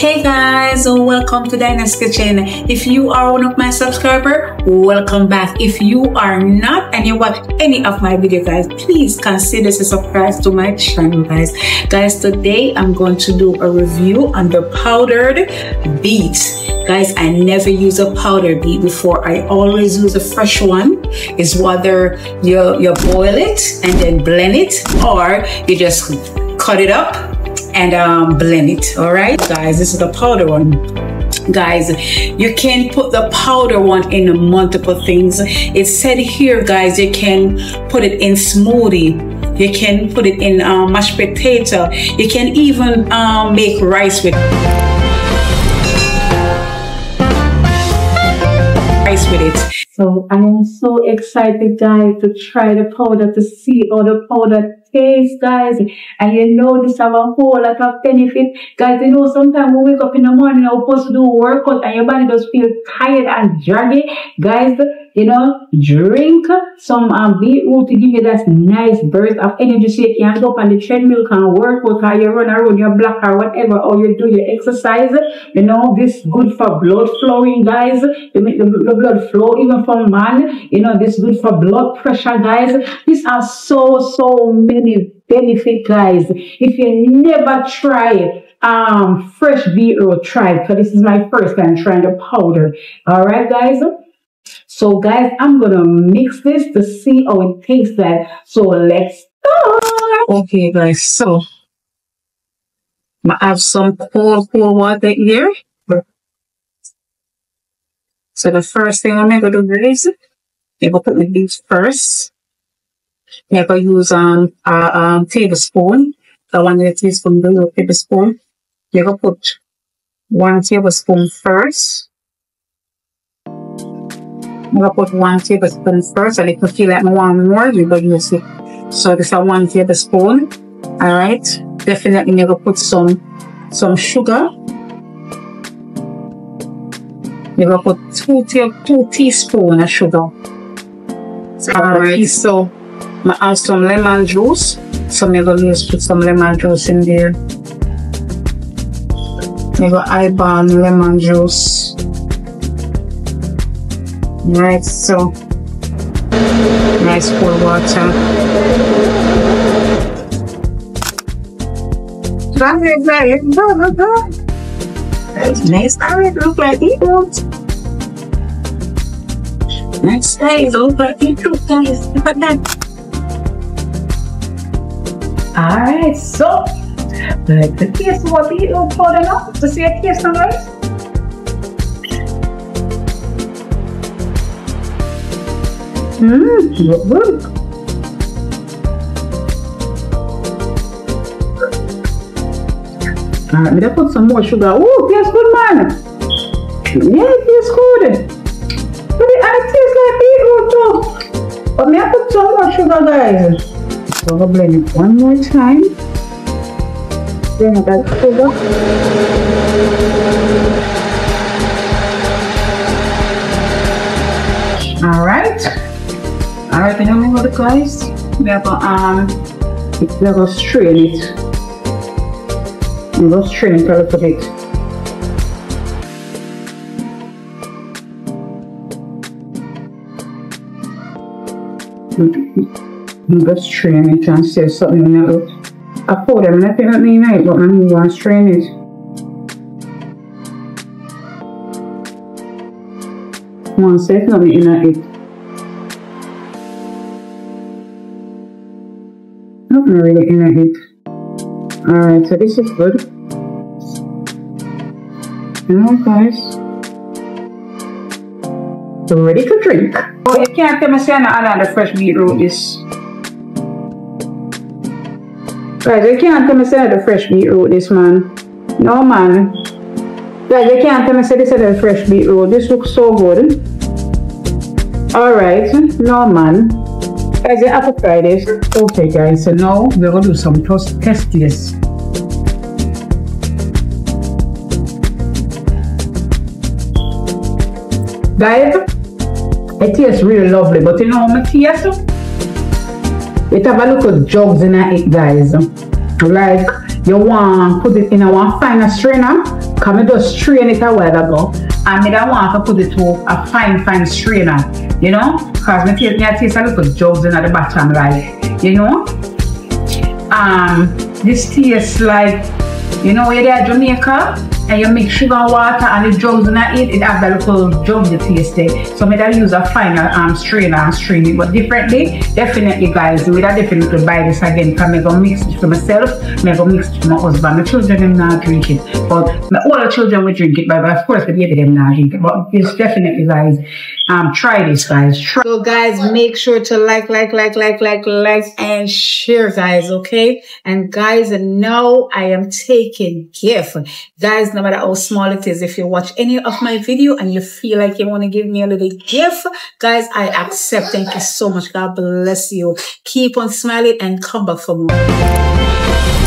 Hey guys, welcome to Dyana's Kitchen. If you are one of my subscriber, welcome back. If you are not and you watch any of my video guys, please consider to subscribe to my channel guys. Guys, today I'm going to do a review on the powdered beet. Guys, I never use a powdered beet before. I always use a fresh one. Is whether you, you boil it and then blend it or you just cut it up and um, blend it. All right, guys, this is the powder one. Guys, you can put the powder one in multiple things. It said here, guys, you can put it in smoothie. You can put it in um, mashed potato. You can even um, make rice with rice with it. So I am so excited, guys, to try the powder to see all the powder tastes, guys. And you know this have a whole lot of benefit. Guys, you know sometimes we wake up in the morning and we're supposed to do workout and your body does feel tired and draggy. Guys, you know, drink some um, beetroot to give you that nice burst of energy so you can go on the treadmill and work out or you run around your block or whatever or you do your exercise. You know, this good for blood flowing, guys. To make the, the blood flow even from man. You know, this good for blood pressure, guys. These are so, so many benefit, guys. If you never try um fresh beetroot, try because this is my first time trying the powder. All right, guys. So guys, I'm gonna mix this to see how it tastes like. So let's start. Okay, guys, so I have some cold, cold water here. So the first thing I'm gonna do is I'm gonna put the leaves first. I'm gonna use um a um, tablespoon. The one teaspoon, the little tablespoon. You're gonna put one tablespoon first. I'm gonna put one tablespoon first, and if you feel like want more, you go use it. So this is one tablespoon. All right. Definitely, you're gonna put some some sugar. You're gonna put two two teaspoon of sugar. All right. So I add some lemon juice. So I'm gonna use put some lemon juice in there. I'm gonna eyeball lemon juice. Right, so nice cool water. That's nice. Alright, look like beetroot. Nice guys, look like beetroot guys. Look at that. Alright, so let's taste what beetroot powder now to see a taste now, Mmm, look good. Alright, me put some more sugar. Ooh, tastes good, man. Yeah, it tastes good. But it, and it tastes like beetroot too. But me I put some more sugar, guys. So I'll blend it one more time. Then I got sugar. Alright. Alright, then I'm gonna guys. We have a um we're gonna strain it. I'm gonna strain it a little bit. I'm gonna strain it and say something in it. I pour them nothing at me night, but I'm gonna strain it. One second, nothing in it. Nothing really in it. Alright, so this is good. Alright guys. Ready to drink. Oh, you can't tell me say not add the fresh beetroot this. Guys, you can't tell me say the fresh beetroot this man. No man. Guys, you can't tell me say this is the fresh beetroot. This looks so good. Alright, no man. Guys, you have to try this. Okay guys, so now we're gonna do some toast test this. Guys, it tastes really lovely, but you know my taste? It have a little jugs in it, guys. Like you want put it in a one finer strainer. Come and just strain it a while ago. And don't want to put it to a fine, fine strainer. You know? Because me taste, me taste a little jugs in at the bottom like, you know? Um, this tastes like, you know, where they're Jamaica, and you mix sugar and water and the drugs in it, it have that little jug you taste it. So I use a finer um, strainer and strain it, but differently, definitely guys, we I definitely buy this again because going to mix it for myself, going to mix it for my husband. My children them not drink it, but my, all the children will drink it, but, of course the baby them not drink it, but it's definitely guys, um, try this guys. Try. So guys, make sure to like, like, like, like, like, like, and share guys, okay? And guys, and now I am taking gift. Guys, no matter how small it is, if you watch any of my video and you feel like you want to give me a little gift, guys, I accept. Thank you so much. God bless you. Keep on smiling and come back for more.